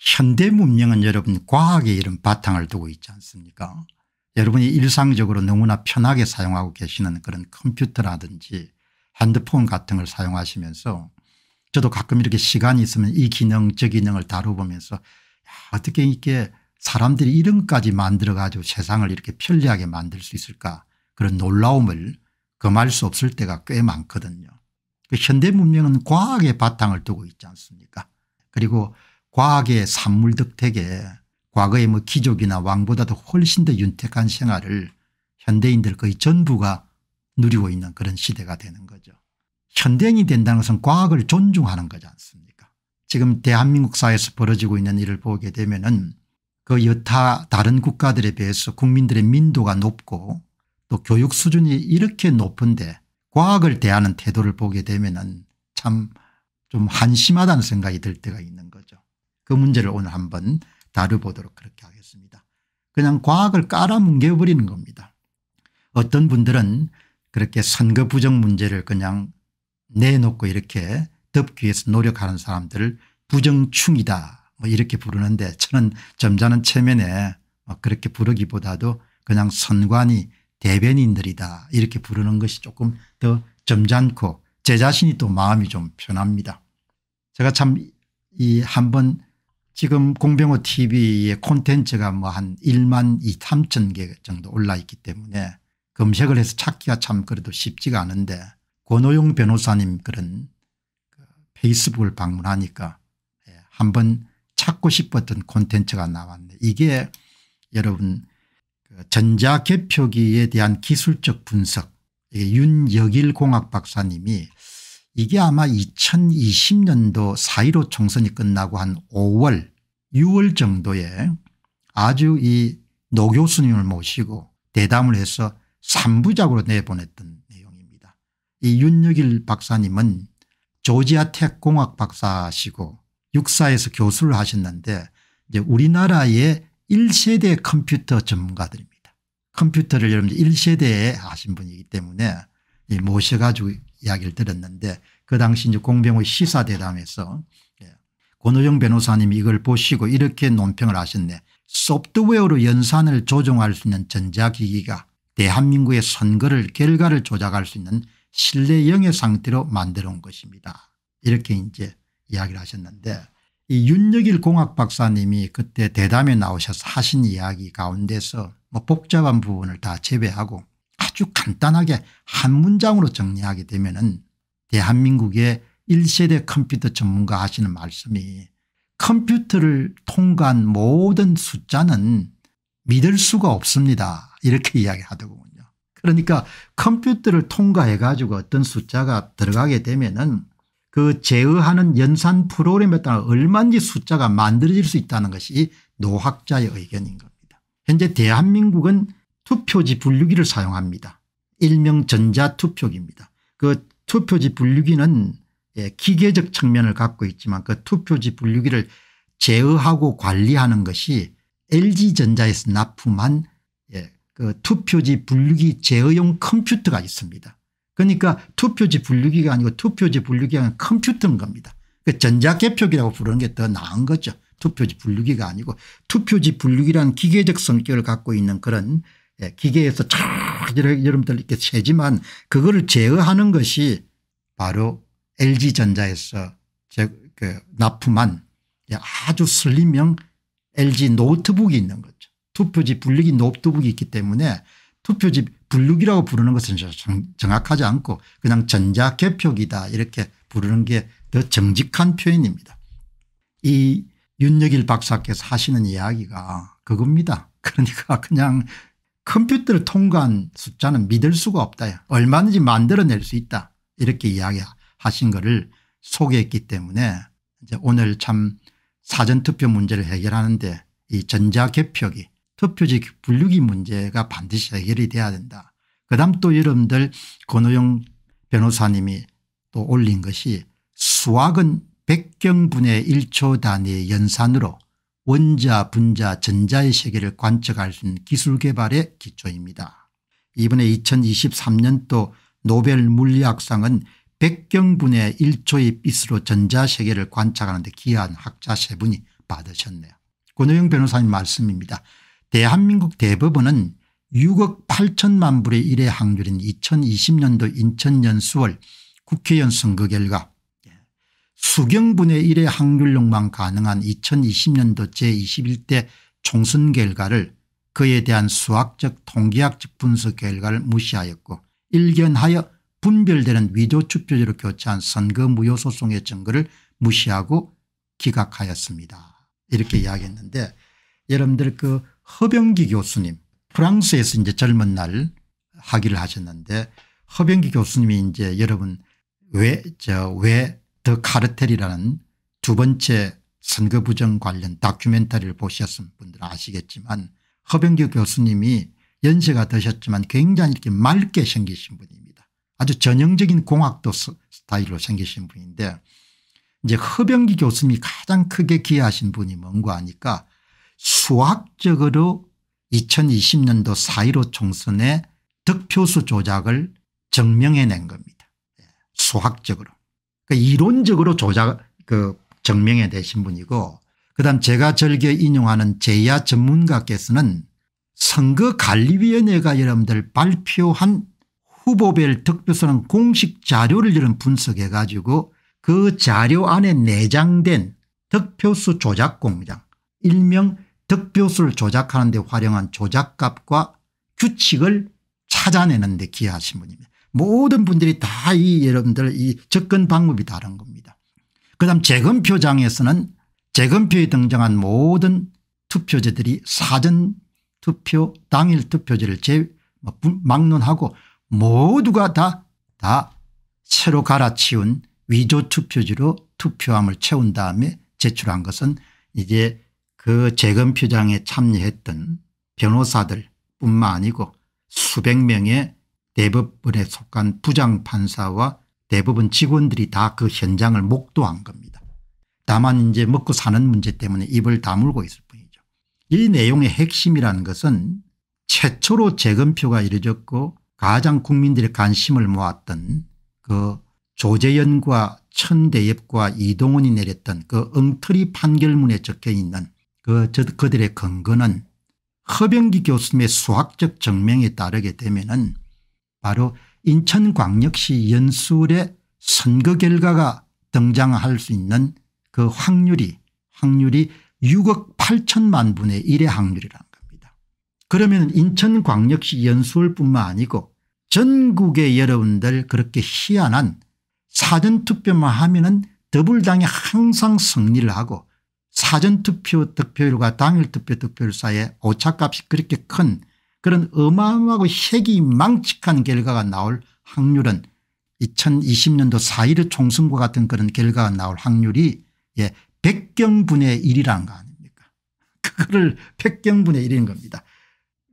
현대 문명은 여러분 과학의 이런 바탕을 두고 있지 않습니까? 여러분이 일상적으로 너무나 편하게 사용하고 계시는 그런 컴퓨터라든지 핸드폰 같은 걸 사용하시면서 저도 가끔 이렇게 시간이 있으면 이 기능 저 기능을 다뤄보면서 야, 어떻게 이렇게 사람들이 이름까지 만들어 가지고 세상을 이렇게 편리하게 만들 수 있을까? 그런 놀라움을 금할 수 없을 때가 꽤 많거든요. 그 현대 문명은 과학의 바탕을 두고 있지 않습니까? 그리고 과학의 산물덕택에 과거의 뭐 귀족이나 왕보다도 훨씬 더 윤택한 생활을 현대인들 거의 전부가 누리고 있는 그런 시대가 되는 거죠. 현대인이 된다는 것은 과학을 존중하는 거지 않습니까 지금 대한민국 사회에서 벌어지고 있는 일을 보게 되면 은그 여타 다른 국가들에 비해서 국민들의 민도가 높고 또 교육 수준이 이렇게 높은데 과학을 대하는 태도를 보게 되면 은참 좀 한심하다는 생각이 들 때가 있는 거죠. 그 문제를 오늘 한번 다뤄보도록 그렇게 하겠습니다. 그냥 과학을 깔아뭉개버리는 겁니다. 어떤 분들은 그렇게 선거 부정 문제를 그냥 내놓고 이렇게 덮기 위해서 노력하는 사람들을 부정충이다 뭐 이렇게 부르는데 저는 점잖은 체면에 뭐 그렇게 부르기보다도 그냥 선관위 대변인들이다 이렇게 부르는 것이 조금 더 점잖고 제 자신이 또 마음이 좀 편합니다. 제가 참 이 한번 지금 공병호 tv의 콘텐츠가 뭐 한 1만 2, 3천 개 정도 올라 있기 때문에 검색을 해서 찾기가 참 그래도 쉽지가 않은데 권호용 변호사님 그런 그 페이스북을 방문하니까 예, 한번 찾고 싶었던 콘텐츠가 나왔네. 이게 여러분 그 전자개표기에 대한 기술적 분석 윤여길 공학 박사님이 이게 아마 2020년도 4.15 총선이 끝나고 한 5월 6월 정도에 아주 이 노 교수님을 모시고 대담을 해서 3부작으로 내보냈던 내용입니다. 이 윤여길 박사님은 조지아 텍 공학 박사시고 육사에서 교수를 하셨는데 이제 우리나라의 1세대 컴퓨터 전문가들입니다. 컴퓨터를 여러분 1세대에 하신 분이기 때문에 모셔가지고 이야기를 들었는데 그 당시 이제 공병호 시사대담에서 예, 권호영 변호사님이 이걸 보시고 이렇게 논평을 하셨네. 소프트웨어로 연산을 조종할 수 있는 전자기기가 대한민국의 선거를 결과를 조작할 수 있는 신뢰 영의 상태로 만들어 온 것입니다. 이렇게 이제 이야기를 하셨는데 이 윤여길 공학 박사님이 그때 대담에 나오셔서 하신 이야기 가운데서 뭐 복잡한 부분을 다 제외하고 아주 간단하게 한 문장으로 정리하게 되면 대한민국의 1세대 컴퓨터 전문가 하시는 말씀이 컴퓨터를 통과한 모든 숫자는 믿을 수가 없습니다. 이렇게 이야기하더군요. 그러니까 컴퓨터를 통과해 가지고 어떤 숫자가 들어가게 되면은 그 제어하는 연산 프로그램에 따라 얼마든지 숫자가 만들어질 수 있다는 것이 노학자의 의견인 겁니다. 현재 대한민국은 투표지 분류기를 사용합니다. 일명 전자투표기입니다. 그 투표지 분류기는 예, 기계적 측면을 갖고 있지만 그 투표지 분류기를 제어하고 관리하는 것이 LG전자에서 납품한 예, 그 투표지 분류기 제어용 컴퓨터가 있습니다. 그러니까 투표지 분류기가 아니고 투표지 분류기가 컴퓨터인 겁니다. 그 전자개표기라고 부르는 게 더 나은 거죠. 투표지 분류기가 아니고 투표지 분류기라는 기계적 성격을 갖고 있는 그런 예, 기계에서 쫙 여러분들 이렇게 세지만 그거를 제어하는 것이 바로 LG전자에서 그 납품한 아주 슬림형 LG 노트북이 있는 거죠. 투표지 분류기 노트북이 있기 때문에 투표지 분류기라고 부르는 것은 정확하지 않고 그냥 전자개표기다 이렇게 부르는 게 더 정직한 표현입니다. 이 윤여길 박사께서 하시는 이야기가 그겁니다. 그러니까 그냥 컴퓨터를 통과한 숫자는 믿을 수가 없다. 얼마든지 만들어낼 수 있다. 이렇게 이야기하신 것을 소개했기 때문에 이제 오늘 참 사전투표 문제를 해결하는데 이 전자개표기 투표지 분류기 문제가 반드시 해결이 돼야 된다. 그 다음 또 여러분들 권호영 변호사님이 또 올린 것이 수학은 백경분의 1초 단위의 연산으로 원자 분자 전자의 세계를 관측할 수 있는 기술 개발의 기초입니다. 이번에 2023년도 노벨 물리학상은 백경분의 1초의 빛으로 전자세계를 관측하는 데 기여한 학자 세 분이 받으셨네요. 권호영 변호사님 말씀입니다. 대한민국 대법원은 6억 8천만 불의 일의 확률인 2020년도 인천년 10월 국회의원 선거 결과 수경분의 1의 확률력만 가능한 2020년도 제21대 총선 결과를 그에 대한 수학적 통계학적 분석 결과를 무시하였고 일견하여 분별되는 위조투표제로 교체한 선거 무효소송의 증거를 무시하고 기각하였습니다. 이렇게 이야기했는데 여러분들 그 허병기 교수님 프랑스에서 이제 젊은 날 학위를 하셨는데 허병기 교수님이 이제 여러분 왜 저왜 더 카르텔이라는 두 번째 선거 부정 관련 다큐멘터리를 보셨은 분들은 아시겠지만 허병기 교수님이 연세가 드셨지만 굉장히 이렇게 맑게 생기신 분입니다. 아주 전형적인 공학도 스타일로 생기신 분인데 이제 허병기 교수님이 가장 크게 기여하신 분이 뭔가 하니까 수학적으로 2020년도 4.15 총선의 득표수 조작을 증명해낸 겁니다. 예, 수학적으로. 그러니까 이론적으로 조작 그 증명해내신 분이고 그다음 제가 즐겨 인용하는 제야 전문가께서는 선거관리위원회가 여러분들 발표한 후보별 득표수는 공식 자료를 여러분 분석해 가지고 그 자료 안에 내장된 득표수 조작 공장 일명 득표수를 조작하는 데 활용한 조작값과 규칙을 찾아내는 데 기여하신 분입니다. 모든 분들이 다 이 여러분들 이 접근 방법이 다른 겁니다. 그 다음 재검표장에서는 재검표에 등장한 모든 투표제들이 사전 투표 당일 투표제를 재뭐 막론하고 모두가 다, 다 새로 갈아치운 위조 투표지로 투표함을 채운 다음에 제출한 것은 이제 그 재검표장에 참여했던 변호사들 뿐만 아니고 수백 명의 대법원에 속한 부장판사와 대법원 직원들이 다 그 현장을 목도한 겁니다. 다만 이제 먹고 사는 문제 때문에 입을 다물고 있을 뿐이죠. 이 내용의 핵심이라는 것은 최초로 재검표가 이루어졌고 가장 국민들의 관심을 모았던 그 조재현과 천대엽과 이동원이 내렸던 그 엉터리 판결문에 적혀 있는 그 그들의 근거는 허병기 교수님의 수학적 증명에 따르게 되면 은 바로 인천광역시 연수의 선거 결과가 등장할 수 있는 그 확률이 확률이 6억 8천만 분의 1의 확률이라는 겁니다. 그러면 인천광역시 연수울뿐만 아니고 전국의 여러분들 그렇게 희한한 사전투표만 하면 은 더불당이 항상 승리를 하고 사전투표 득표율과 당일투표 득표율 사이에 오차값이 그렇게 큰 그런 어마어마하고 핵이 망측한 결과가 나올 확률은 2020년도 4.15 총선과 같은 그런 결과가 나올 확률이 예, 백경분의 1이라는 거 아닙니까 그거를 백경분의 1인 겁니다.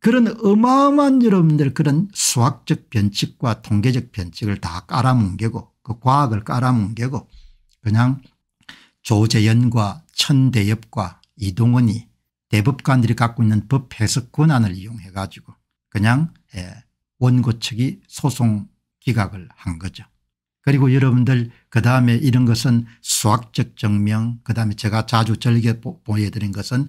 그런 어마어마한 여러분들 그런 수학적 변칙과 통계적 변칙을 다 깔아뭉개고 그 과학을 깔아뭉개고 그냥 조재현과 천대엽과 이동원이 대법관들이 갖고 있는 법 해석 권한을 이용해 가지고 그냥 예, 원고 측이 소송 기각을 한 거죠. 그리고 여러분들 그다음에 이런 것은 수학적 증명 그다음에 제가 자주 즐겨 보여드린 것은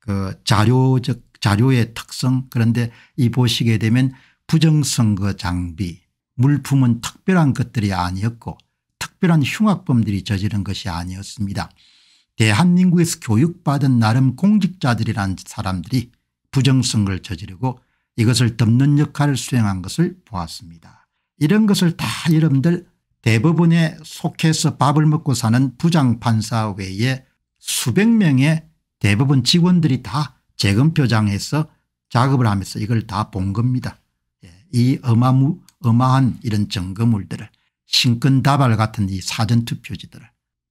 그 자료적 자료의 특성 그런데 이 보시게 되면 부정선거 장비 물품은 특별한 것들이 아니었고 특별한 흉악범들이 저지른 것이 아니었습니다. 대한민국에서 교육받은 나름 공직자들이라는 사람들이 부정선거를 저지르고 이것을 덮는 역할을 수행한 것을 보았습니다. 이런 것을 다 여러분들 대법원에 속해서 밥을 먹고 사는 부장판사 외에 수백 명의 대법원 직원들이 다 재검표장에서 작업을 하면서 이걸 다 본 겁니다. 예, 이 어마무, 어마한 이런 증거물들을 신근다발 같은 이 사전투표지들을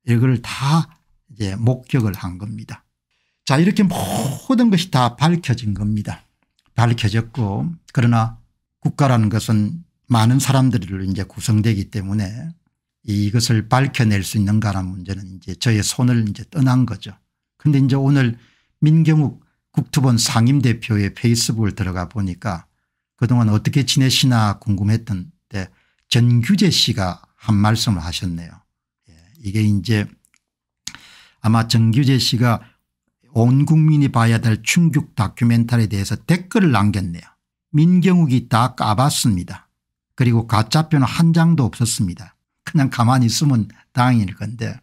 이걸 다 이제 목격을 한 겁니다. 자 이렇게 모든 것이 다 밝혀진 겁니다. 밝혀졌고 그러나 국가라는 것은 많은 사람들로 이제 구성되기 때문에 이것을 밝혀낼 수 있는가라는 문제는 이제 저의 손을 이제 떠난 거죠. 근데 이제 오늘 민경욱 국토본 상임대표의 페이스북을 들어가 보니까 그동안 어떻게 지내시나 궁금했던 때 전규재 씨가 한 말씀을 하셨네요. 예, 이게 이제 아마 전규재 씨가 온 국민이 봐야 될 충격 다큐멘터리에 대해서 댓글을 남겼네요. 민경욱이 다 까봤습니다. 그리고 가짜표는 한 장도 없었습니다. 그냥 가만히 있으면 다행일 건데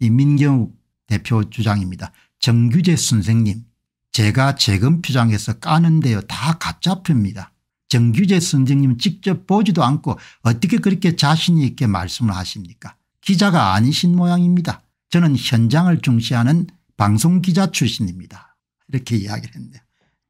이 민경욱 대표 주장입니다. 정규재 선생님 제가 재검 표장에서 까는데요 다 가짜표입니다. 정규재 선생님 직접 보지도 않고 어떻게 그렇게 자신 있게 말씀을 하십니까 기자가 아니신 모양입니다. 저는 현장을 중시하는 방송기자 출신입니다. 이렇게 이야기를 했네요.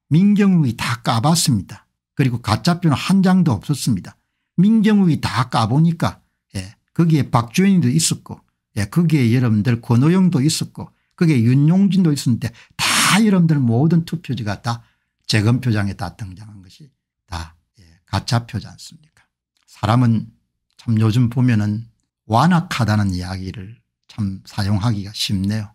민경욱이 다 까봤습니다. 그리고 가짜표는 한 장도 없었습니다. 민경욱이 다 까보니까 예, 거기에 박주현이도 있었고 예, 거기에 여러분들 권오영도 있었고 거기에 윤용진도 있었는데 다 여러분들 모든 투표지가 다 재검표장에 다 등장한 것이 다 예, 가짜표지 않습니까 사람은 참 요즘 보면 은 완악하다는 이야기를 참 사용하기가 쉽네요.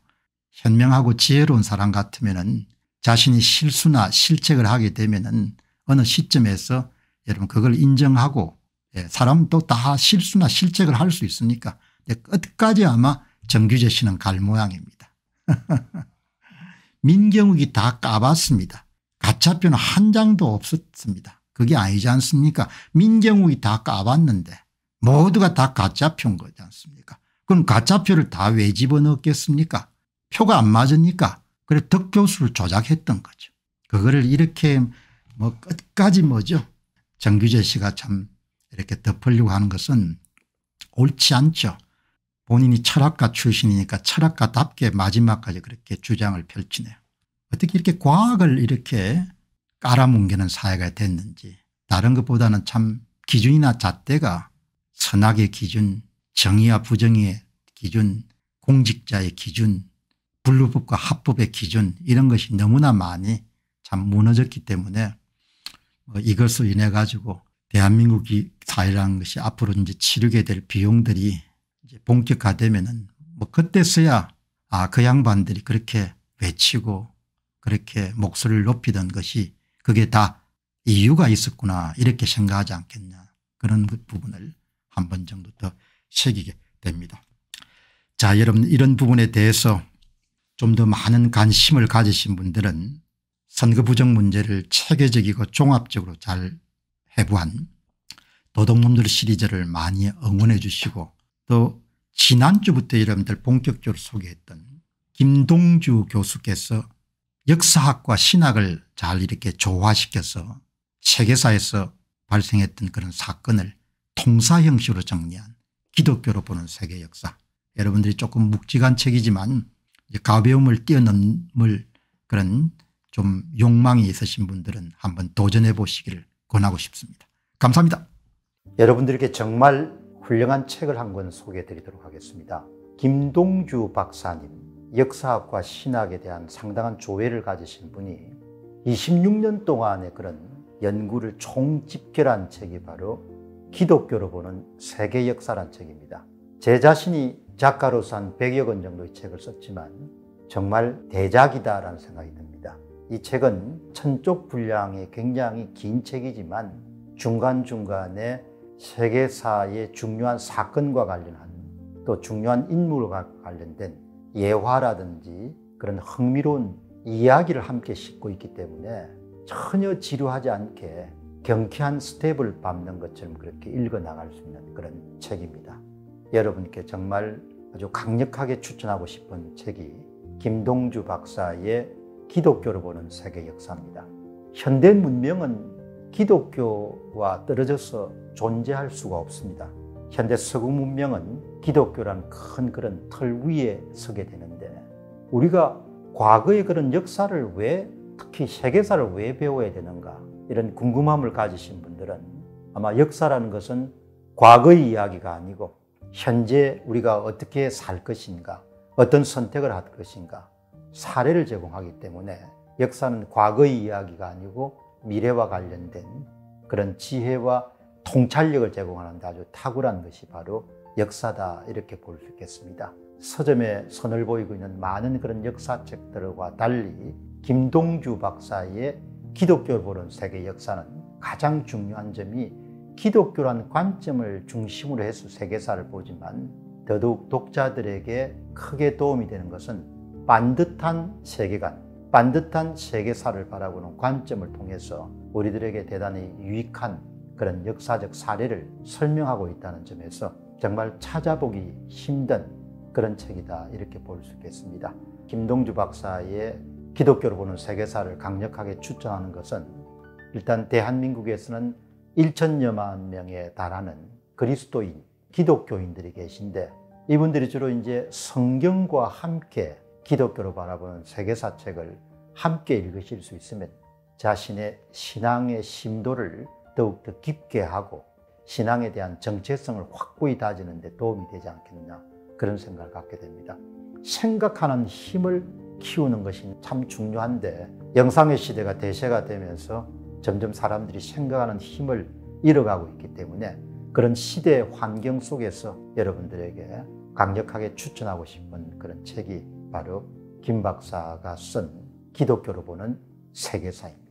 현명하고 지혜로운 사람 같으면 은 자신이 실수나 실책을 하게 되면 은 어느 시점에서 여러분 그걸 인정하고 예, 사람은 또다 실수나 실책을 할 수 있으니까 끝까지 아마 정규재 씨는 갈 모양입니다. 민경욱이 다 까봤습니다. 가짜표는 한 장도 없었습니다. 그게 아니지 않습니까 민경욱이 다 까봤는데 모두가 다 가짜표인 거지 않습니까 그럼 가짜표를 다 왜 집어넣겠습니까 표가 안 맞으니까 그래 득표수를 조작했던 거죠. 그거를 이렇게 뭐 끝까지 뭐죠. 정규재 씨가 참 이렇게 덮으려고 하는 것은 옳지 않죠. 본인이 철학가 출신이니까 철학가답게 마지막까지 그렇게 주장을 펼치네요. 어떻게 이렇게 과학을 이렇게 깔아뭉개는 사회가 됐는지 다른 것보다는 참 기준이나 잣대가 선악의 기준 정의와 부정의 기준 공직자의 기준 분류법과 합법의 기준 이런 것이 너무나 많이 참 무너졌기 때문에 뭐 이것을 인해 가지고 대한민국 사회라는 것이 앞으로 이제 치르게 될 비용들이 이제 본격화되면은 뭐 그때서야 아 그 양반들이 그렇게 외치고 그렇게 목소리를 높이던 것이 그게 다 이유가 있었구나 이렇게 생각하지 않겠냐 그런 그 부분을 한 번 정도 더 새기게 됩니다. 자 여러분 이런 부분에 대해서 좀 더 많은 관심을 가지신 분들은 선거 부정 문제를 체계적이고 종합적으로 잘 해부한 도덕놈들 시리즈를 많이 응원해 주시고 또 지난주부터 여러분들 본격적으로 소개했던 김동주 교수께서 역사학과 신학을 잘 이렇게 조화시켜서 세계사에서 발생했던 그런 사건을 통사 형식으로 정리한 기독교로 보는 세계 역사 여러분들이 조금 묵직한 책이지만 가벼움을 뛰어넘을 그런 좀 욕망이 있으신 분들은 한번 도전해 보시기를 권하고 싶습니다. 감사합니다. 여러분들께 정말 훌륭한 책을 한 권 소개해 드리도록 하겠습니다. 김동주 박사님 역사학과 신학에 대한 상당한 조회를 가지신 분이 26년 동안의 그런 연구를 총집결한 책이 바로 기독교로 보는 세계 역사란 책입니다. 제 자신이 작가로서 한 100여 권 정도의 책을 썼지만 정말 대작이다라는 생각이 듭니다. 이 책은 천쪽 분량의 굉장히 긴 책이지만 중간중간에 세계사의 중요한 사건과 관련한 또 중요한 인물과 관련된 예화라든지 그런 흥미로운 이야기를 함께 싣고 있기 때문에 전혀 지루하지 않게 경쾌한 스텝을 밟는 것처럼 그렇게 읽어 나갈 수 있는 그런 책입니다. 여러분께 정말 아주 강력하게 추천하고 싶은 책이 김동주 박사의 기독교를 보는 세계 역사입니다. 현대 문명은 기독교와 떨어져서 존재할 수가 없습니다. 현대 서구 문명은 기독교란 큰 그런 틀 위에 서게 되는데 우리가 과거의 그런 역사를 왜 특히 세계사를 왜 배워야 되는가 이런 궁금함을 가지신 분들은 아마 역사라는 것은 과거의 이야기가 아니고 현재 우리가 어떻게 살 것인가 어떤 선택을 할 것인가 사례를 제공하기 때문에 역사는 과거의 이야기가 아니고 미래와 관련된 그런 지혜와 통찰력을 제공하는 데 아주 탁월한 것이 바로 역사다 이렇게 볼 수 있겠습니다. 서점에 선을 보이고 있는 많은 그런 역사책들과 달리 김동주 박사의 기독교를 보는 세계 역사는 가장 중요한 점이 기독교란 관점을 중심으로 해서 세계사를 보지만 더더욱 독자들에게 크게 도움이 되는 것은 반듯한 세계관, 반듯한 세계사를 바라보는 관점을 통해서 우리들에게 대단히 유익한 그런 역사적 사례를 설명하고 있다는 점에서 정말 찾아보기 힘든 그런 책이다 이렇게 볼 수 있겠습니다. 김동주 박사의 기독교로 보는 세계사를 강력하게 추천하는 것은 일단 대한민국에서는 1천여만 명에 달하는 그리스도인, 기독교인들이 계신데 이분들이 주로 이제 성경과 함께 기독교로 바라보는 세계사 책을 함께 읽으실 수 있으면 자신의 신앙의 심도를 더욱더 깊게 하고 신앙에 대한 정체성을 확고히 다지는 데 도움이 되지 않겠느냐 그런 생각을 갖게 됩니다. 생각하는 힘을 키우는 것이 참 중요한데 영상의 시대가 대세가 되면서 점점 사람들이 생각하는 힘을 잃어가고 있기 때문에 그런 시대 환경 속에서 여러분들에게 강력하게 추천하고 싶은 그런 책이 바로 김 박사가 쓴 기독교로 보는 세계사입니다.